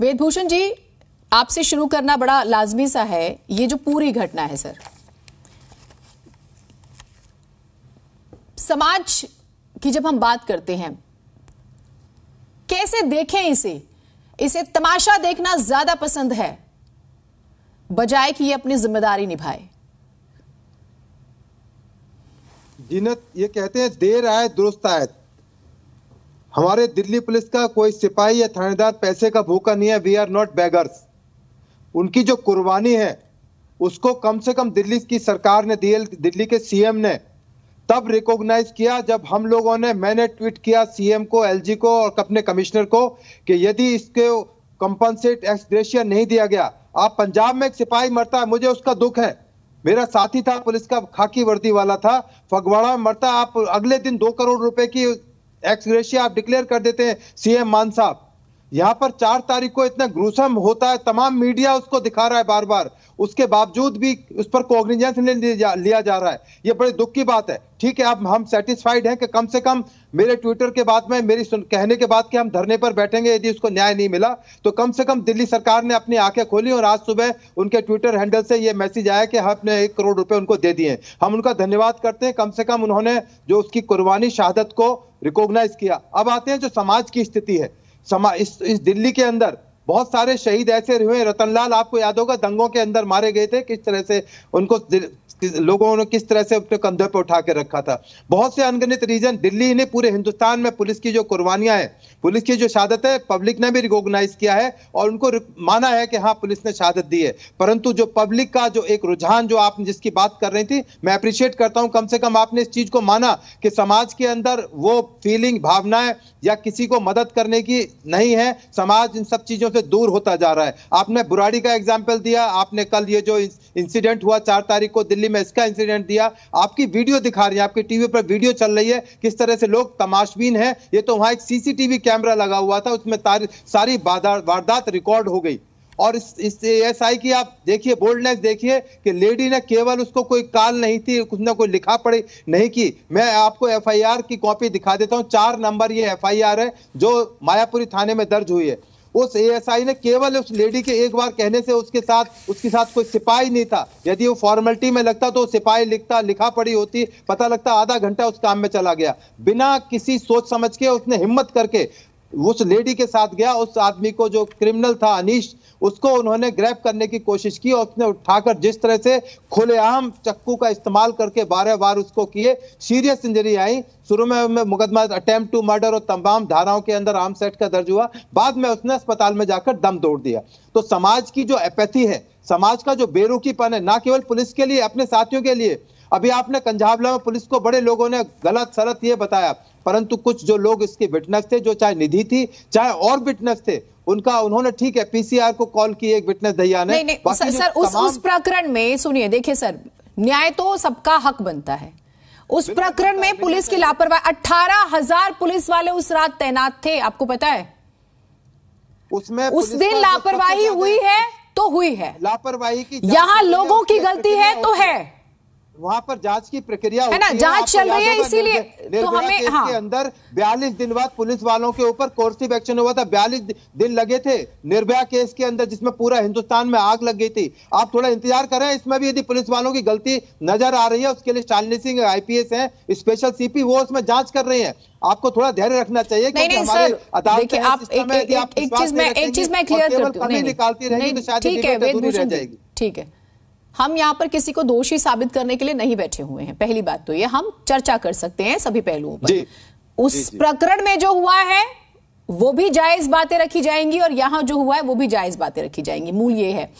वेदभूषण जी, आपसे शुरू करना बड़ा लाजमी सा है। ये जो पूरी घटना है, सर। समाज की जब हम बात करते हैं, कैसे देखें इसे? इसे तमाशा देखना ज़्यादा पसंद है, बजाय कि ये अपनी ज़िम्मेदारी निभाए। जीनत, ये कहते हैं, देर आए, दुरुस्त आए। हमारे दिल्ली पुलिस का कोई सिपाही या थानेदार पैसे का भूखा नहीं है वी आर नॉट बेगर्स उनकी जो कुर्बानी है, उसको कम से कम दिल्ली की सरकार ने दिल्ली के सीएम ने तब रिकॉग्नाइज किया जब हम लोगों ने, मैंने ट्वीट किया सीएम को एलजी को और अपने कमिश्नर को कि यदि इसके कंपनसेट एक्सग्रेशिया नहीं दिया गया, आप पंजाब में एक सिपाही मरता है, मुझे उसका दुख है। मेरा साथी था, पुलिस का खाकी वर्दी वाला था, फगवाड़ा में मरता, आप अगले दिन दो करोड़ रुपए की एक्सग्रेशिया आप डिक्लेयर कर देते हैं सीएम मान साहब, यहाँ पर चार तारीख को इतना ग्रूसम होता है, तमाम मीडिया उसको दिखा रहा है बार बार उसके बावजूद भी उस पर कोग्निजेंस लिया जा रहा है। ये बड़े दुख की बात है। ठीक है, अब हम सेटिस्फाइड हैं कि कम से कम मेरे ट्विटर के बाद में, मेरी कहने के बाद कि हम धरने पर बैठेंगे, यदि उसको न्याय नहीं मिला तो कम से कम दिल्ली सरकार ने अपनी आँखें खोली और आज सुबह उनके ट्विटर हैंडल से ये मैसेज आया कि हमने एक करोड़ रुपए उनको दे दिए हम उनका धन्यवाद करते हैं, कम से कम उन्होंने जो उसकी कुर्बानी, शहादत को रिकॉग्नाइज किया। अब आते हैं जो समाज की स्थिति है। समा इस, इस दिल्ली के अंदर बहुत सारे शहीद ऐसे हुए रतनलाल, आपको याद होगा, दंगों के अंदर मारे गए थे, किस तरह से उनको लोगों ने किस तरह से अपने कंधे पर उठा के रखा था। बहुत से अनगिनत रीजन, दिल्ली ने पूरे हिंदुस्तान में पुलिस की जो कुर्बानियाँ हैं, पुलिस की जो शहादत है, पब्लिक ने भी रिकॉग्नाइज किया है और उनको माना है कि हाँ पुलिस ने शहादत दी है। परंतु जो पब्लिक का जो एक रुझान, जो आप जिसकी बात कर रही थी, मैं अप्रिशिएट करता हूँ, कम से कम आपने इस चीज़ को माना कि समाज के अंदर वो फीलिंग भावनाएँ या किसी को मदद करने की नहीं है। समाज इन सब चीज़ों से दूर होता जा रहा है। आपने बुराड़ी का एग्ज़ाम्पल दिया, आपने कल ये जो इंसिडेंट हुआ चार तारीख को दिल्ली में, इसका इंसिडेंट दिया। आपकी वीडियो दिखा रही है, आपकी टीवी पर वीडियो चल रही है, किस तरह से लोग तमाशबीन है, ये तो वहाँ एक सीसीटीवी कैमरा लगा हुआ था, उसमें सारी वारदात रिकॉर्ड हो गई। और इस एस आई की आप देखिए बोल्डनेस देखिए, कि लेडी ने केवल उसको कोई काल नहीं थी कुछ ना कोई लिखा पड़े नहीं की। मैं आपको एफआईआर की कॉपी दिखा देता हूँ, चार नंबर ये एफआईआर है, जो मायापुरी थाने में दर्ज हुई है। उस एएसआई ने केवल उस लेडी के एक बार कहने से उसके साथ उसके साथ कोई सिपाही नहीं था। यदि वो फॉर्मेलिटी में लगता तो सिपाही लिखता, लिखा पड़ी होती, पता लगता आधा घंटा उस काम में चला गया। बिना किसी सोच समझ के उसने हिम्मत करके उस लेडी के साथ गया, उस आदमी को जो क्रिमिनल था अनीश, उसको उन्होंने ग्रैप करने की कोशिश की और उसने उठाकर जिस तरह से खुलेआम चक्कू का इस्तेमाल करके बारह बार उसको किए। सीरियस इंजरी आई। शुरू में मुकदमा अटेम्प्ट टू मर्डर और तमाम धाराओं के अंदर आर्म सेट का दर्ज हुआ। बाद में उसने अस्पताल में जाकर दम तोड़ दिया। तो समाज की जो एपैथी है, समाज का जो बेरुखीपन है, ना केवल पुलिस के लिए, अपने साथियों के लिए अभी आपने कंजाबला में पुलिस को बड़े लोगों ने गलत सलत ये बताया परंतु कुछ जो लोग इसके विटनेस थे जो चाहे निधि थी चाहे और विटनेस थे उनका उन्होंने ठीक है पीसीआर को कॉल की एक विटनेस दैया ने। नहीं, नहीं, सर, सर उस, उस प्रकरण में सुनिए देखिए सर न्याय तो सबका हक बनता है। उस प्रकरण में पुलिस की लापरवाही अट्ठारह हज़ार पुलिस वाले उस रात तैनात थे आपको पता है? उसमें उस दिन लापरवाही हुई है तो हुई है। लापरवाही की यहाँ लोगों की गलती है तो है। वहाँ पर जाँच की प्रक्रिया है ना? जाँच चल रही है इसीलिए तो हमें हाँ। के अंदर बयालीस दिन बाद पुलिस वालों के ऊपर कोर्सिव एक्शन हुआ था। बयालीस दिन लगे थे निर्भया केस के अंदर जिसमें पूरा हिंदुस्तान में आग लग गई थी। आप थोड़ा इंतज़ार करें इसमें भी यदि पुलिस वालों की गलती नज़र आ रही है उसके लिए शालिनी सिंह आईपीएस है स्पेशल सीपी वो उसमें जाँच कर रही है। आपको थोड़ा धैर्य रखना चाहिए क्योंकि हमारे अदालत आप एक चीज़ मैं एक चीज़ मैं क्लियर करती हूँ निकालती रहेगी तो शायद ठीक है ठीक है। हम यहाँ पर किसी को दोषी साबित करने के लिए नहीं बैठे हुए हैं। पहली बात तो ये हम चर्चा कर सकते हैं सभी पहलुओं पर। उस प्रकरण में जो हुआ है वो भी जायज़ बातें रखी जाएँगी और यहाँ जो हुआ है वो भी जायज़ बातें रखी जाएँगी। मूल ये है।